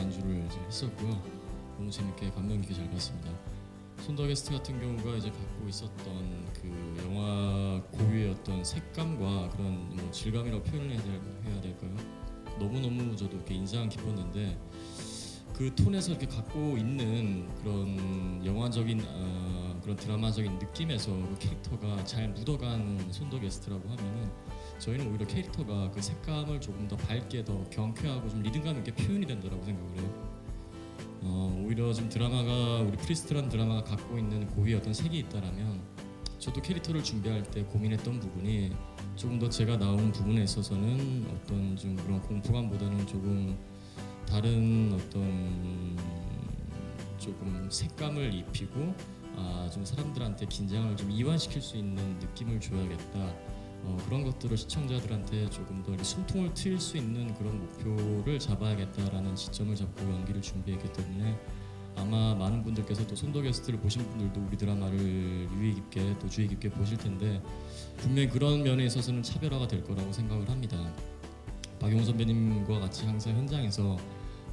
이제 했었고요. 너무 재밌게 감명 깊게 잘 봤습니다. 손더 게스트 같은 경우가 이제 갖고 있었던 그 영화 고유의 어떤 색감과 그런 뭐 질감이라고 표현을 해야, 될, 해야 될까요? 너무 너무 저도 이렇게 인상 깊었는데 그 톤에서 이렇게 갖고 있는 그런 영화적인 어, 그런 드라마적인 느낌에서 그 캐릭터가 잘 묻어간 손더 게스트라고 하면은 저희는 오히려 캐릭터가 그 색감을 조금 더 밝게 더 경쾌하고 좀 리듬감 있게 표현이 된다라고 생각을 해요. 어, 오히려 좀 드라마가 우리 프리스트란 드라마가 갖고 있는 고유의 어떤 색이 있다라면 저도 캐릭터를 준비할 때 고민했던 부분이 조금 더 제가 나온 부분에 있어서는 어떤 좀 그런 공포감보다는 조금 다른 어떤 조금 색감을 입히고 아, 좀 사람들한테 긴장을 좀 이완시킬 수 있는 느낌을 줘야겠다. 어, 그런 것들을 시청자들한테 조금 더 숨통을 트일 수 있는 그런 목표를 잡아야겠다라는 지점을 잡고 연기를 준비했기 때문에 아마 많은 분들께서 또 손더 게스트를 보신 분들도 우리 드라마를 유의 깊게 또 주의 깊게 보실 텐데 분명히 그런 면에 있어서는 차별화가 될 거라고 생각을 합니다. 박용 선배님과 같이 항상 현장에서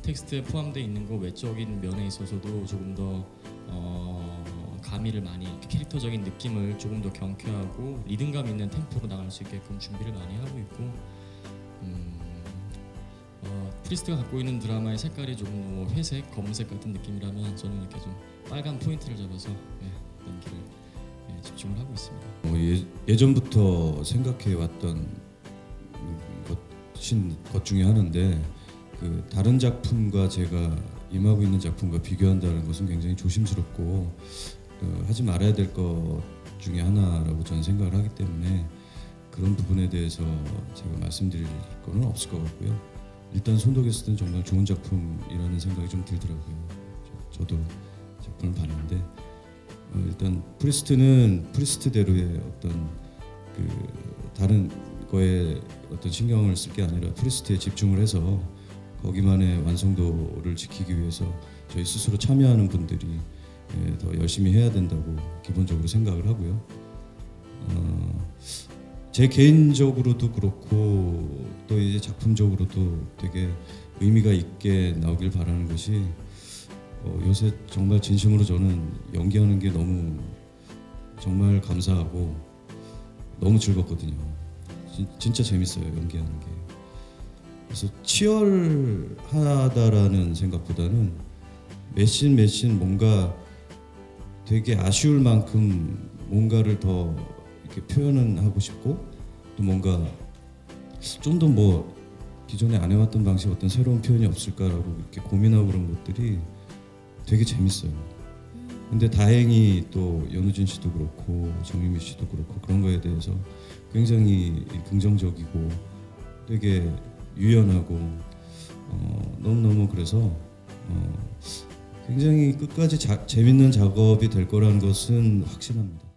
텍스트에 포함되어 있는 거 외적인 면에 있어서도 조금 더 어, 가미를 많이 캐릭터적인 느낌을 조금 더 경쾌하고 리듬감 있는 템포로 나갈 수 있게끔 준비를 많이 하고 있고 음, 어, 프리스트가 갖고 있는 드라마의 색깔이 조금 뭐 회색, 검은색 같은 느낌이라면 저는 이렇게 좀 빨간 포인트를 잡아서 예, 연기를 예, 집중을 하고 있습니다. 어, 예, 예전부터 생각해 왔던 것인 것 중에 하나인데 그 다른 작품과 제가 임하고 있는 작품과 비교한다는 것은 굉장히 조심스럽고 어, 하지 말아야 될 것 중에 하나라고 저는 생각을 하기 때문에 그런 부분에 대해서 제가 말씀드릴 거는 없을 것 같고요. 일단 손 더 게스트는 정말 좋은 작품이라는 생각이 좀 들더라고요. 저도 작품을 봤는데 어, 일단 프리스트는 프리스트대로의 어떤 그 다른 거에 어떤 신경을 쓸 게 아니라 프리스트에 집중을 해서 거기만의 완성도를 지키기 위해서 저희 스스로 참여하는 분들이 예, 더 열심히 해야 된다고 기본적으로 생각을 하고요. 어, 제 개인적으로도 그렇고 또 이제 작품적으로도 되게 의미가 있게 나오길 바라는 것이 어, 요새 정말 진심으로 저는 연기하는 게 너무 정말 감사하고 너무 즐겁거든요. 진, 진짜 재밌어요 연기하는 게. 그래서 치열하다라는 생각보다는 몇신 몇신 뭔가 되게 아쉬울 만큼 뭔가를 더 이렇게 표현은 하고 싶고 또 뭔가 좀 더 뭐 기존에 안 해왔던 방식 어떤 새로운 표현이 없을까라고 이렇게 고민하고 그런 것들이 되게 재밌어요. 근데 다행히 또 연우진 씨도 그렇고 정유미 씨도 그렇고 그런 거에 대해서 굉장히 긍정적이고 되게 유연하고 어, 너무너무 그래서 어, 굉장히 끝까지 자, 재밌는 작업이 될 거라는 것은 확신합니다.